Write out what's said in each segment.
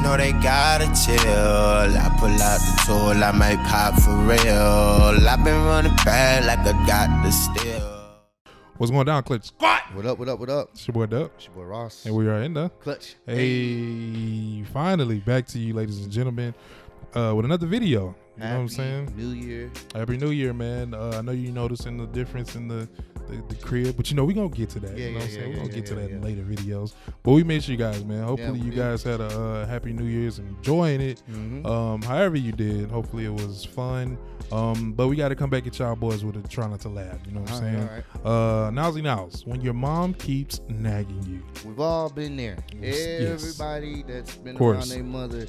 Niggas know they gotta chill. I pull out the tool, I might pop for real. i been running bad like I got the steal. What's going down, Clutch? Squat! What up, what up, what up? It's your boy Dub. It's your boy Ross. And we are in the Clutch. Hey, finally back to you, ladies and gentlemen, uh, with another video. You know what I'm saying? New Year. Happy New Year, man. Uh, I know you noticing the difference in the, the, the crib, but you know, we going to get to that. Yeah, you know what I'm yeah, saying? yeah, We're going to yeah, get to yeah, that in later videos. But we miss you guys, man. Hopefully, you guys had a uh, happy New Year's and enjoying it. Mhm. Um, however you did, hopefully it was fun. Um, but we got to come back at y'all boys with a try not to laugh. You know what I'm saying? all Uh, Nileseyy Niles. When your mom keeps nagging you. We've all been there. Yes. Everybody that's been around their mother,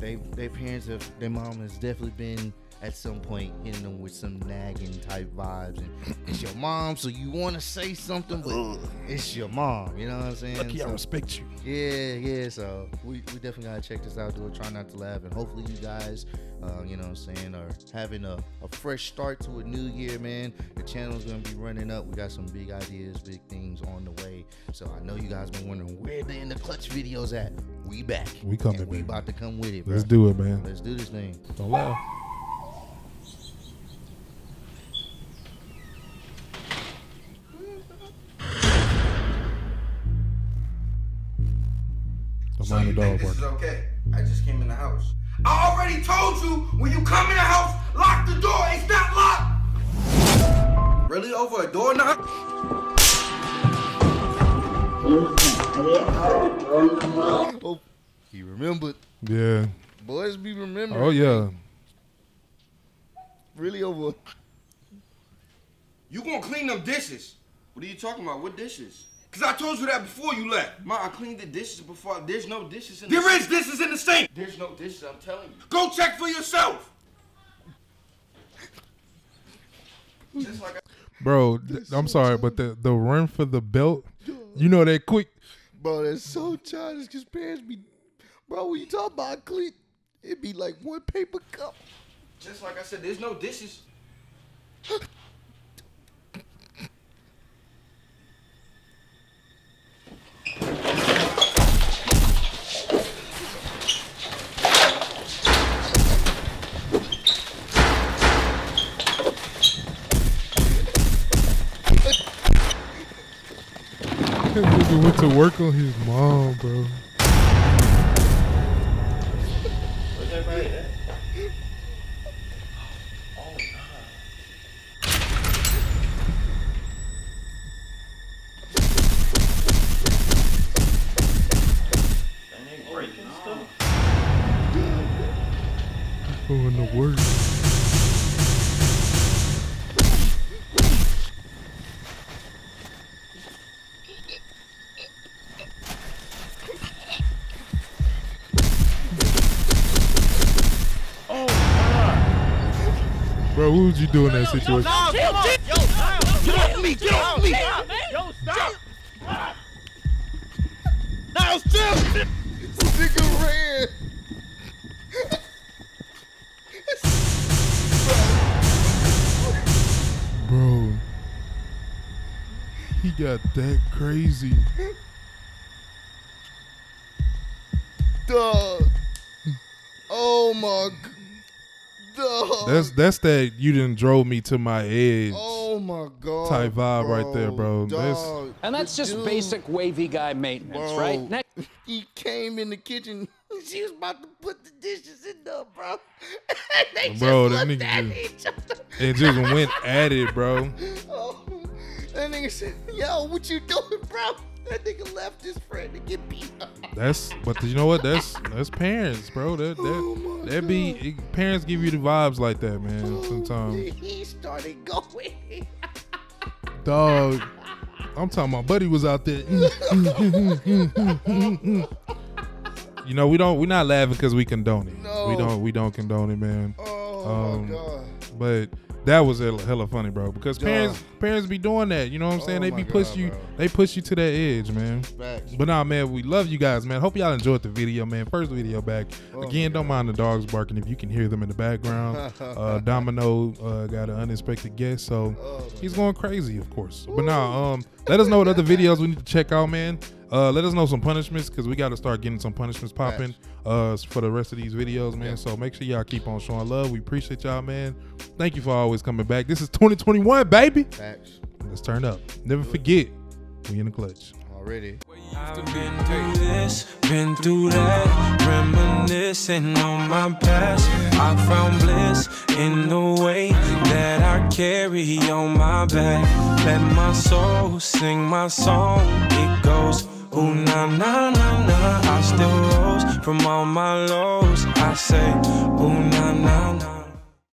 they their parents have their mom has definitely been at some point hitting them with some nagging type vibes. And it's your mom, so you want to say something, but it's your mom. You know what I'm saying? Lucky I respect you. Yeah, yeah. So we, we definitely gotta check this out. Do it. Try not to laugh, and hopefully you guys, uh, you know, what I'm saying, are having a, a fresh start to a new year, man. The channel's gonna be running up. We got some big ideas, big things on the way. So I know you guys been wondering where the in the clutch videos at. We back. We coming, And we baby. about to come with it. Bro. Let's do it, man. Let's do this thing. Don't laugh. Don't So mind you the think dog this is okay? I just came in the house. I already told you when you come in the house, lock the door. It's not locked. Really over a door knock? Oh, he remembered. Yeah. Boys be remembering. Oh yeah. Really over. You gonna clean them dishes? What are you talking about? What dishes? Cause I told you that before you left. Ma, I cleaned the dishes before. There's no dishes in the There is dishes in the sink. There's no dishes, I'm telling you. Go check for yourself. Just like I Bro, th- I'm sorry, but the the run for the belt, you know that quick. Bro, that's so childish because parents be, bro, when you talk about clean, it be like one paper cup. just like I said, there's no dishes. That nigga went to work on his mom, bro. Going to work. Bro, what would you do in that situation? Get off me! Get off me! Yo, stop! Niles, chill! Nigga ran. Bro, he got that crazy. Dog. Oh my. g- Dog. That's that's that you didn't drove me to my edge. Oh my god. Type vibe right there, bro. That's- And that's just dude, basic wavy guy maintenance, bro, right? Next. He came in the kitchen. She was about to put the dishes in there, bro. they Bro, just that looked nigga at just- each other. It just went at it, bro. Oh, that nigga said, "Yo, what you doing, bro?" That nigga left his friend to get beat up. That's but you know what? That's that's parents, bro. That that Oh that be it- parents give you the vibes like that, man. Sometimes, he started going. dog. I'm talking. My buddy was out there. you know, we don't. We're not laughing because we condone it. No. We don't. We don't condone it, man. Oh Um, my god. But that was hella, hella funny, bro. Because parents parents be doing that. You know what I'm saying? Oh they be push God, you. bro. They push you to that edge, man. Facts. But nah, man, we love you guys, man. Hope y'all enjoyed the video, man. First video back. Oh Again, don't mind the dogs barking if you can hear them in the background. uh, Domino uh, got an unexpected guest, so Oh he's going crazy, of course. But now, um, let us know what other videos we need to check out, man. Uh, let us know some punishments because we got to start getting some punishments popping uh, for the rest of these videos, man. So make sure y'all keep on showing love. We appreciate y'all, man. Thank you for always coming back. This is 2021, baby. Facts. Let's turn up. Never forget, we in the clutch. Already. I've been through this, been through that, reminiscing on my past. I found bliss in the way that I carry on my back. Let my soul sing my song. It goes, ooh na na na na. I still rose from all my lows. I say, ooh na na na.